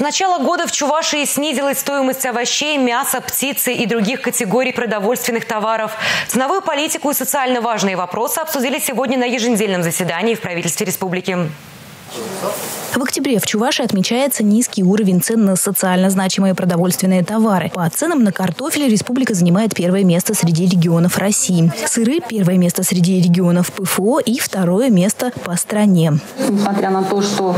С начала года в Чувашии снизилась стоимость овощей, мяса, птицы и других категорий продовольственных товаров. Ценовую политику и социально важные вопросы обсудили сегодня на еженедельном заседании в правительстве республики. В октябре в Чувашии отмечается низкий уровень цен на социально значимые продовольственные товары. По ценам на картофель республика занимает первое место среди регионов России. Сыры – первое место среди регионов ПФО и второе место по стране. Несмотря на то, что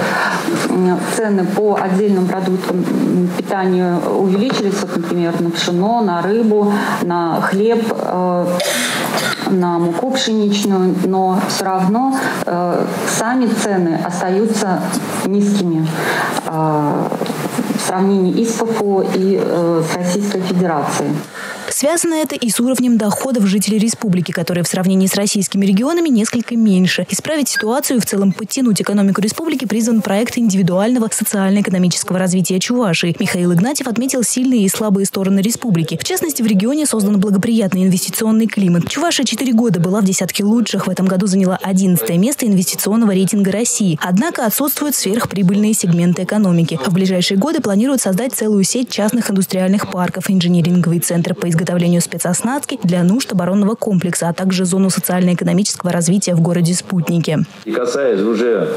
цены по отдельным продуктам питания увеличились, вот, например, на пшено, на рыбу, на хлеб, э, на муку пшеничную, но все равно э, сами цены остаются низкими э, в сравнении и с ПФО, и с Российской Федерацией. Связано это и с уровнем доходов жителей республики, которые в сравнении с российскими регионами несколько меньше. Исправить ситуацию и в целом подтянуть экономику республики призван проект индивидуального социально-экономического развития Чувашии. Михаил Игнатьев отметил сильные и слабые стороны республики. В частности, в регионе создан благоприятный инвестиционный климат. Чувашия четыре года была в десятке лучших. В этом году заняла 11 место инвестиционного рейтинга России. Однако отсутствуют сверхприбыльные сегменты экономики. В ближайшие годы планируют создать целую сеть частных индустриальных парков, инжиниринговый центр по изготовлению изготовлению спецоснастки для нужд оборонного комплекса, а также зону социально-экономического развития в городе Спутники. И касаясь уже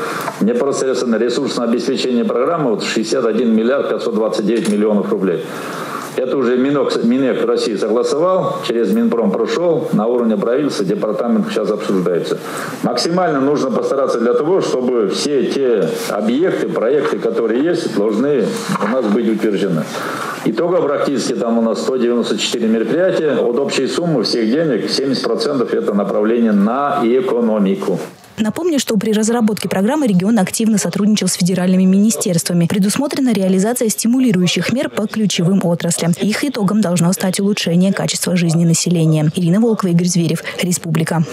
непосредственно ресурсного обеспечения программы, вот 61 миллиард 529 миллионов рублей. Это уже Минок, Минэк России согласовал, через Минпром прошел, на уровне правительства, департамент сейчас обсуждается. Максимально нужно постараться для того, чтобы все те объекты, проекты, которые есть, должны у нас быть утверждены. Итого практически там у нас 194 мероприятия. От общей суммы всех денег 70% это направление на экономику. Напомню, что при разработке программы регион активно сотрудничал с федеральными министерствами. Предусмотрена реализация стимулирующих мер по ключевым отраслям. Их итогом должно стать улучшение качества жизни населения. Ирина Волкова, Игорь Зверев. Республика.